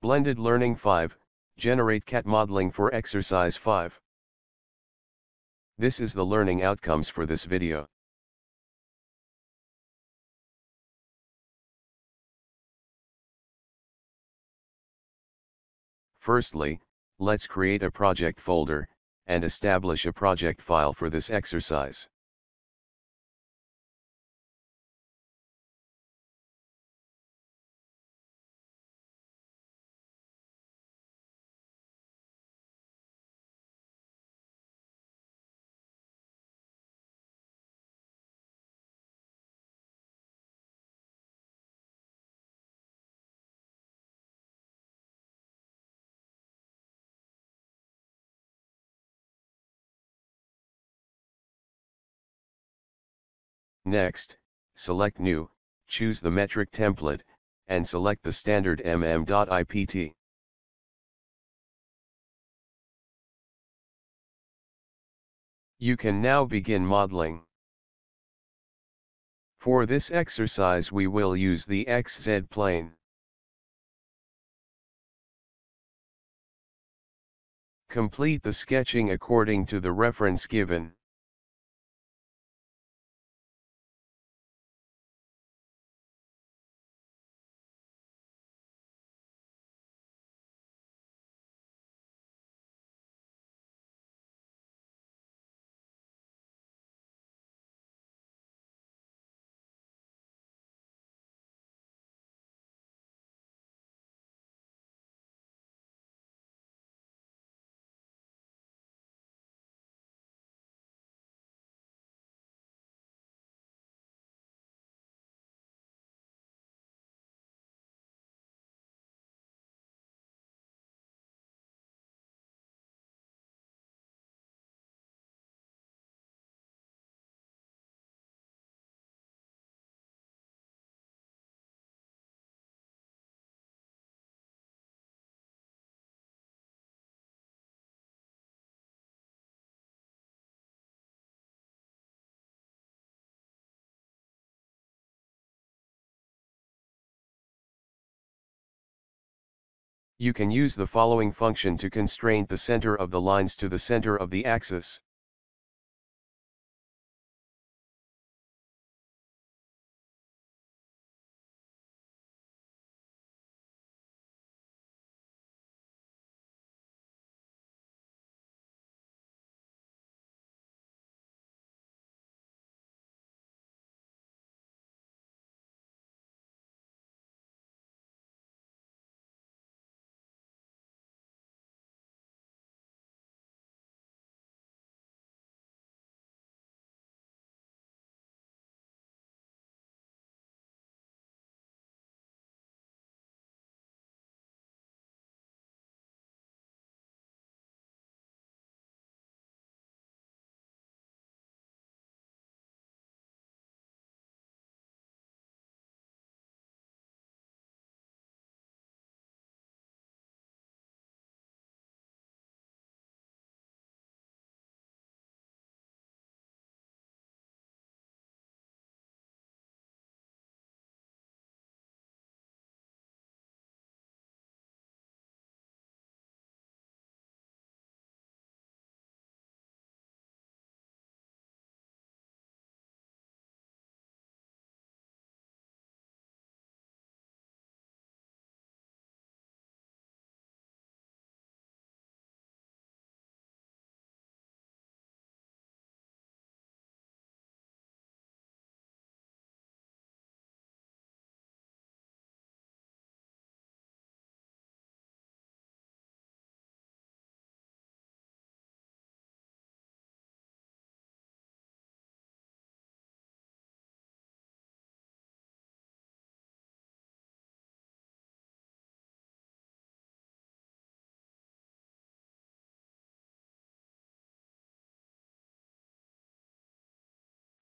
Blended Learning 5, Generate CAD Modeling for Exercise 5. This is the learning outcomes for this video. Firstly, let's create a project folder, and establish a project file for this exercise. Next, select New, choose the metric template, and select the standard mm.ipt. You can now begin modeling. For this exercise we will use the XZ plane. Complete the sketching according to the reference given. You can use the following function to constrain the center of the lines to the center of the axis.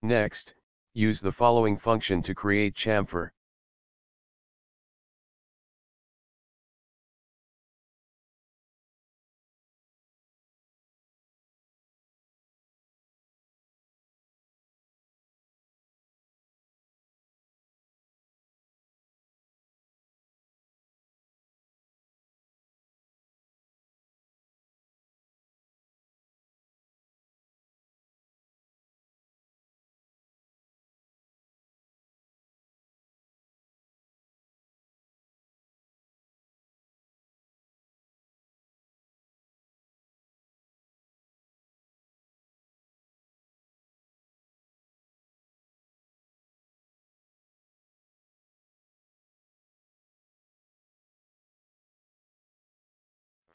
Next, use the following function to create chamfer.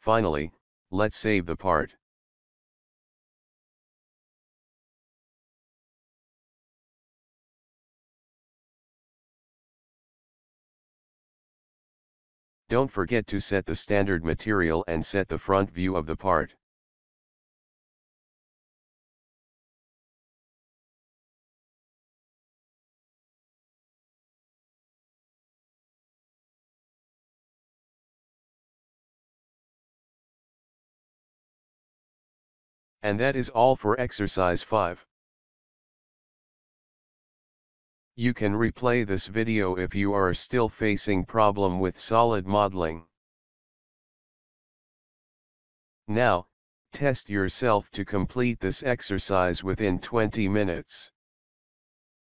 Finally, let's save the part. Don't forget to set the standard material and set the front view of the part. And that is all for exercise 5. You can replay this video if you are still facing problem with solid modeling. Now, test yourself to complete this exercise within 20 minutes.